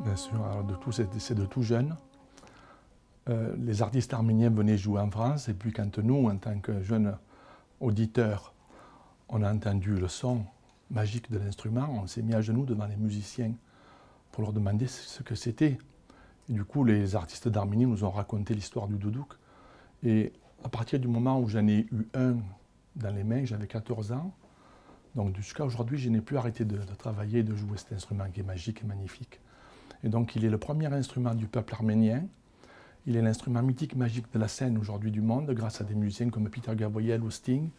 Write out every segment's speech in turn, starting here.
Bien sûr, alors de tout, c'est de tout jeune. Euh, les artistes arméniens venaient jouer en France, et puis quand nous, en tant que jeunes auditeurs, on a entendu le son magique de l'instrument, on s'est mis à genoux devant les musiciens pour leur demander ce que c'était. Du coup, les artistes d'Arménie nous ont raconté l'histoire du doudouk. Et à partir du moment où j'en ai eu un dans les mains, j'avais 14 ans, donc jusqu'à aujourd'hui, je n'ai plus arrêté de, de, travailler et de jouer cet instrument qui est magique et magnifique. Et donc, il est le premier instrument du peuple arménien. Il est l'instrument mythique magique de la scène aujourd'hui du monde, grâce à des musiciens comme Peter Gabriel ou Sting,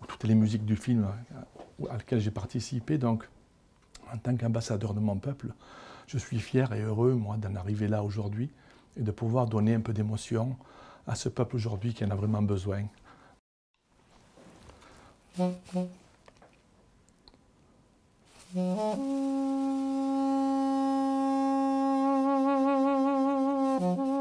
ou toutes les musiques du film à laquelle j'ai participé. Donc, en tant qu'ambassadeur de mon peuple, je suis fier et heureux, moi, d'en arriver là aujourd'hui et de pouvoir donner un peu d'émotion à ce peuple aujourd'hui qui en a vraiment besoin. Mm-hmm.